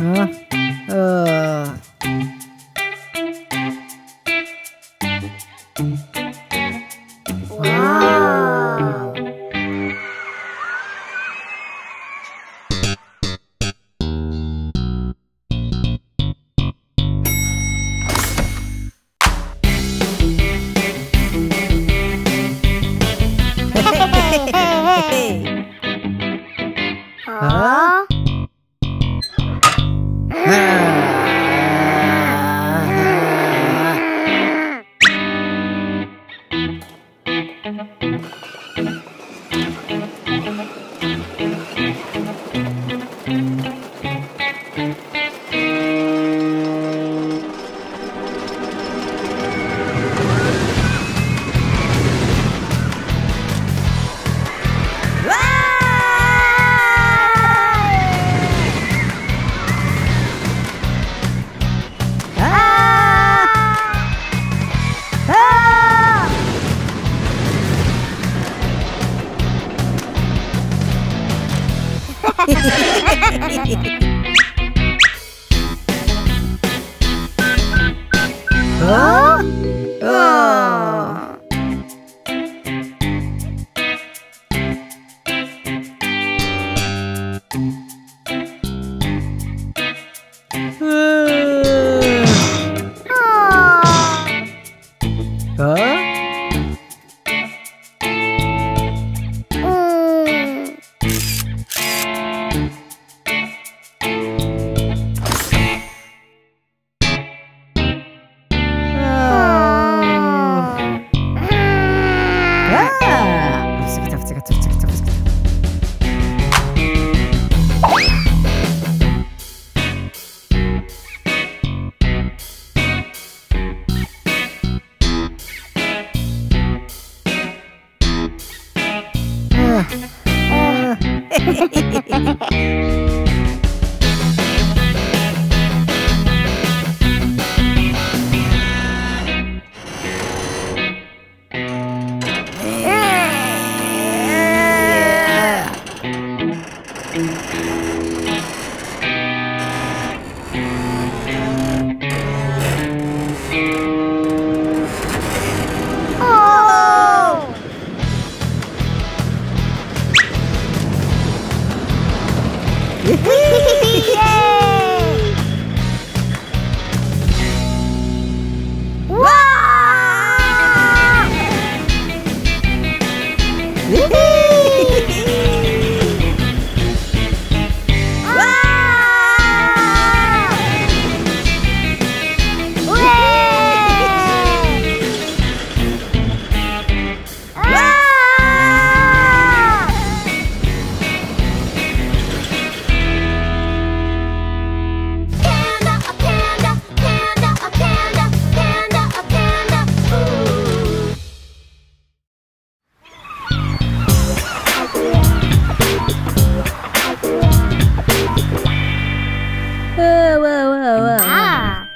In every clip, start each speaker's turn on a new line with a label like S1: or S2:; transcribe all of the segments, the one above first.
S1: 嗯呃 Música Bye. à. à.
S2: 了啊！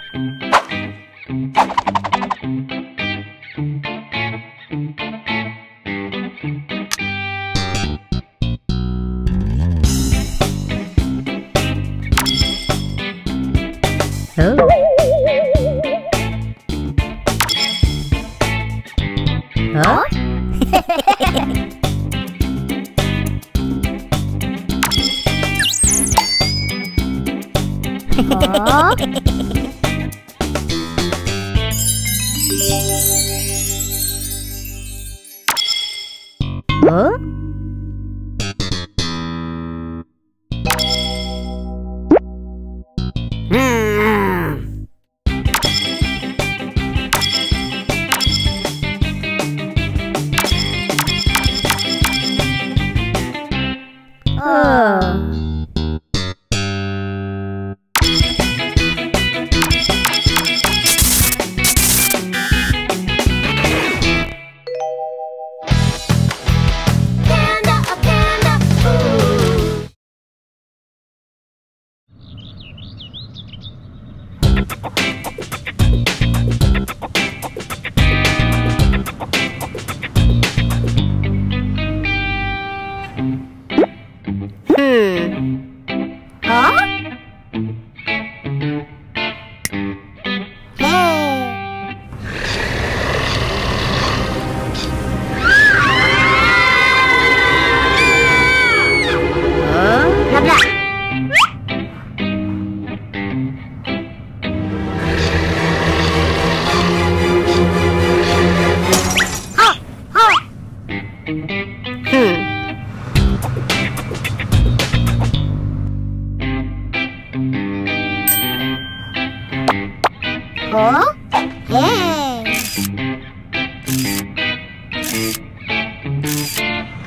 S2: 啊哦，哦，嘿嘿嘿嘿嘿。哈哈哈哈哈。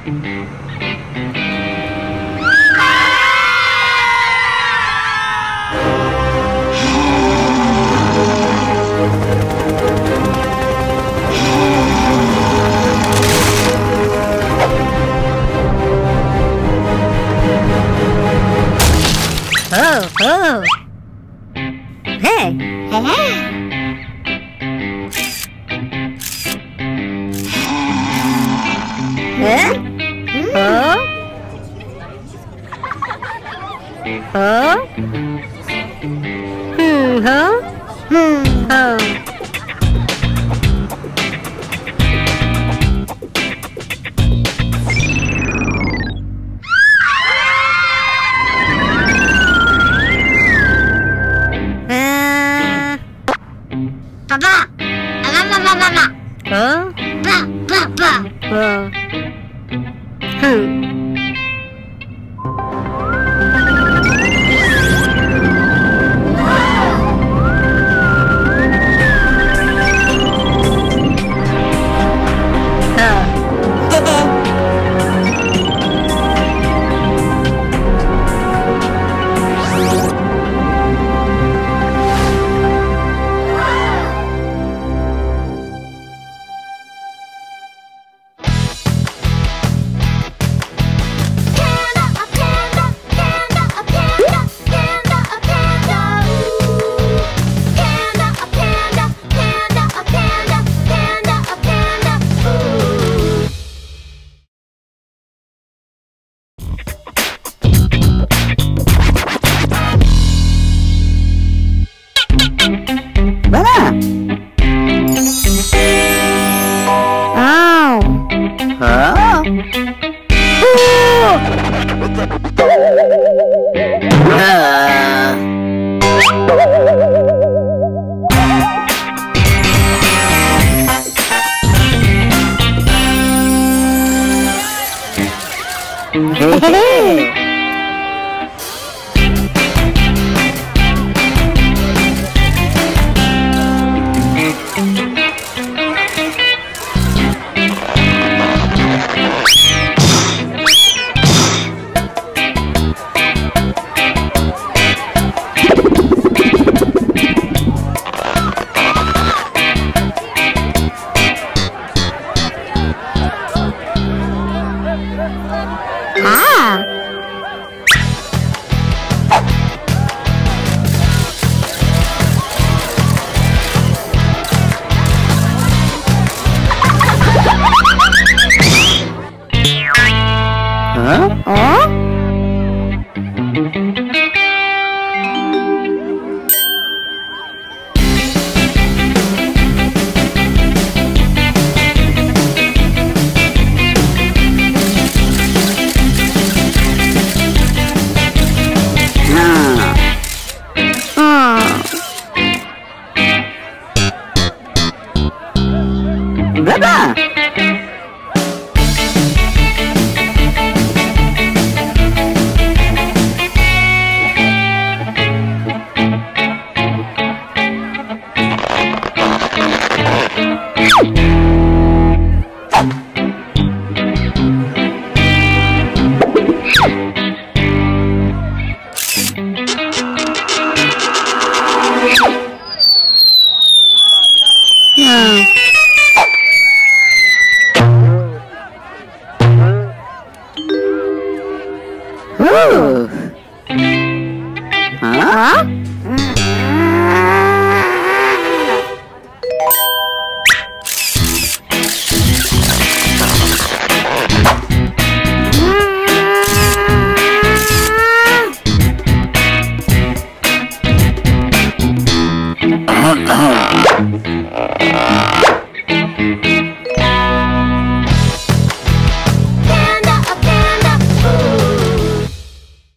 S2: Oh, oh. Hey. Hey. Oh? Hmm, huh?
S1: Ah.